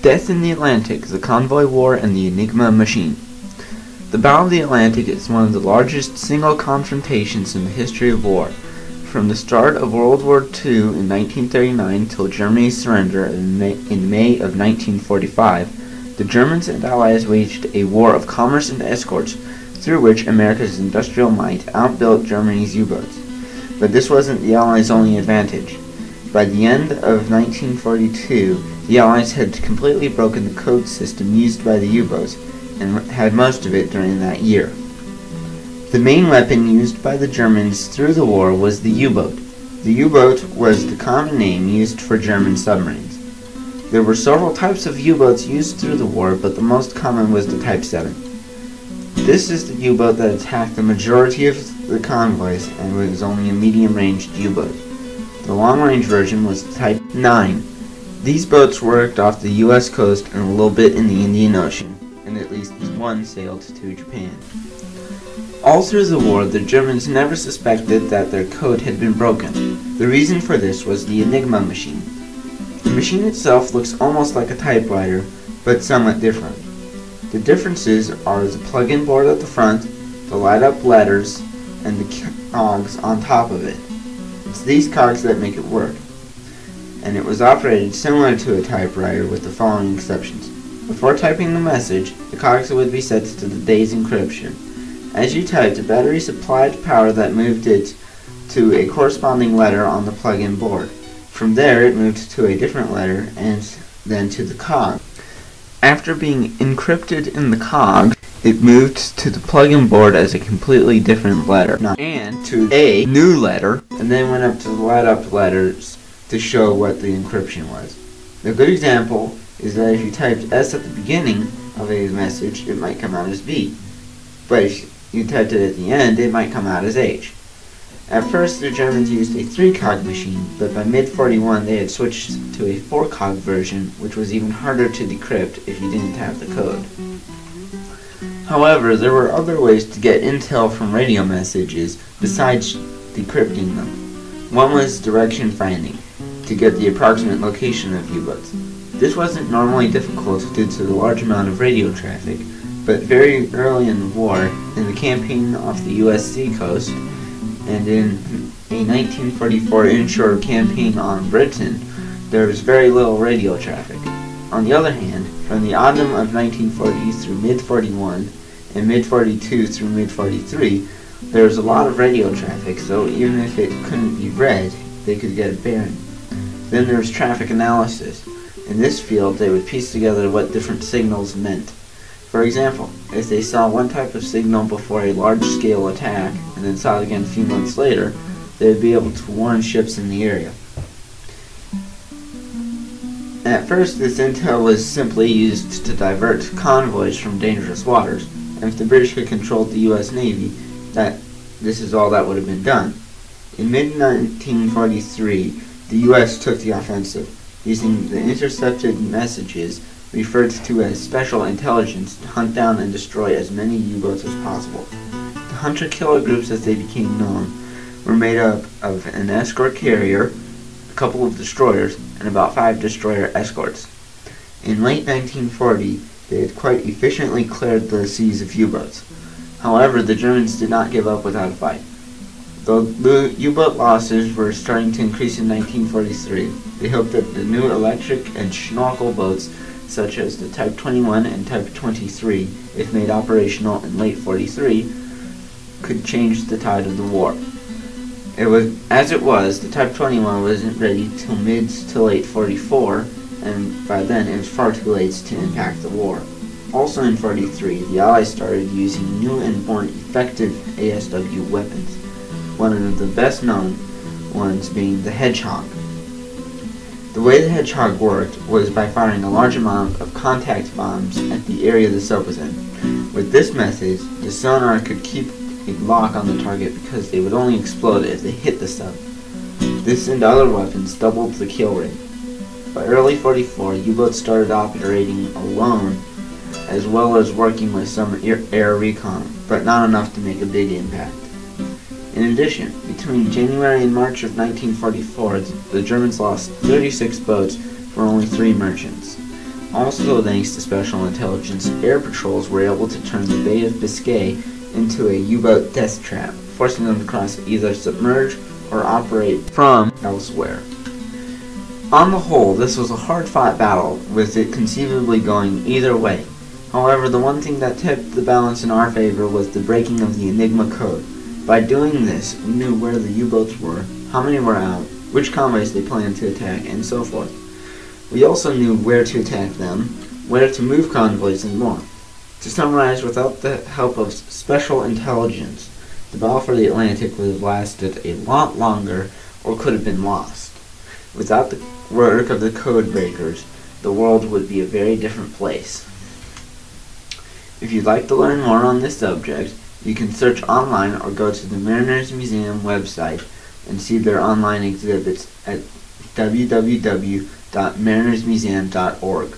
Death in the Atlantic, The Convoy War, and the Enigma Machine. The Battle of the Atlantic is one of the largest single confrontations in the history of war. From the start of World War II in 1939 till Germany's surrender in May, in May of 1945, the Germans and Allies waged a war of commerce and escorts through which America's industrial might outbuilt Germany's U-boats. But this wasn't the Allies' only advantage. By the end of 1942, the Allies had completely broken the code system used by the U-boats and had most of it during that year. The main weapon used by the Germans through the war was the U-boat. The U-boat was the common name used for German submarines. There were several types of U-boats used through the war, but the most common was the Type 7. This is the U-boat that attacked the majority of the convoys and was only a medium-ranged U-boat. The long-range version was Type 9. These boats worked off the U.S. coast and a little bit in the Indian Ocean, and at least one sailed to Japan. All through the war, the Germans never suspected that their code had been broken. The reason for this was the Enigma machine. The machine itself looks almost like a typewriter, but somewhat different. The differences are the plug-in board at the front, the light-up letters, and the cogs on top of it. It's these cogs that make it work. And it was operated similar to a typewriter with the following exceptions. Before typing the message, the cogs would be set to the day's encryption. As you typed, a battery supplied power that moved it to a corresponding letter on the plug-in board. From there, it moved to a different letter and then to the cog. After being encrypted in the cog, it moved to the plug-in board as a completely different letter and to a new letter and then went up to the light up letters to show what the encryption was. A good example is that if you typed S at the beginning of a message, it might come out as B. But if you typed it at the end, it might come out as H. At first, the Germans used a 3-cog machine, but by mid-41 they had switched to a 4-cog version, which was even harder to decrypt if you didn't have the code. However, there were other ways to get intel from radio messages besides hmm. decrypting them. One was direction finding, to get the approximate location of U-boats. This wasn't normally difficult due to the large amount of radio traffic, but very early in the war, in the campaign off the U.S. seacoast, and in a 1944 inshore campaign on Britain, there was very little radio traffic. On the other hand, from the autumn of 1940 through mid-41 and mid-42 through mid-43, there was a lot of radio traffic, so even if it couldn't be read, they could get a bearing. Then there was traffic analysis. In this field, they would piece together what different signals meant. For example, if they saw one type of signal before a large-scale attack and then saw it again a few months later, they would be able to warn ships in the area. At first, this intel was simply used to divert convoys from dangerous waters, and if the British had controlled the U.S. Navy, that this is all that would have been done. In mid-1943, the U.S. took the offensive, using the intercepted messages referred to as special intelligence to hunt down and destroy as many U-boats as possible. The hunter-killer groups as they became known were made up of an escort carrier, couple of destroyers, and about five destroyer escorts. In late 1940, they had quite efficiently cleared the seas of U-boats. However, the Germans did not give up without a fight. Though U-boat losses were starting to increase in 1943, they hoped that the new electric and schnorkel boats such as the Type 21 and Type 23, if made operational in late 43, could change the tide of the war. It was as it was, the Type 21 wasn't ready till mid to late 44, and by then it was far too late to impact the war. Also in 43, the Allies started using new and more effective ASW weapons, one of the best known ones being the Hedgehog. The way the Hedgehog worked was by firing a large amount of contact bombs at the area the sub was in. With this method, the sonar could keep a lock on the target because they would only explode if they hit the sub. This and other weapons doubled the kill rate. By early 44, U-boats started operating alone as well as working with some air recon, but not enough to make a big impact. In addition, between January and March of 1944, the Germans lost 36 boats for only three merchants. Also thanks to special intelligence, air patrols were able to turn the Bay of Biscay into a U-boat death trap, forcing them to cross either submerge or operate from elsewhere. On the whole, this was a hard-fought battle, with it conceivably going either way. However, the one thing that tipped the balance in our favor was the breaking of the Enigma code. By doing this, we knew where the U-boats were, how many were out, which convoys they planned to attack, and so forth. We also knew where to attack them, where to move convoys, and more. To summarize, without the help of special intelligence, the battle for the Atlantic would have lasted a lot longer or could have been lost. Without the work of the code breakers, the world would be a very different place. If you'd like to learn more on this subject, you can search online or go to the Mariners Museum website and see their online exhibits at www.marinersmuseum.org.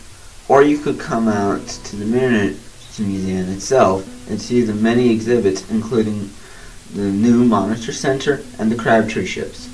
Or you could come out to the Mariners Museum itself and see the many exhibits including the new Monitor Center and the Crabtree ships.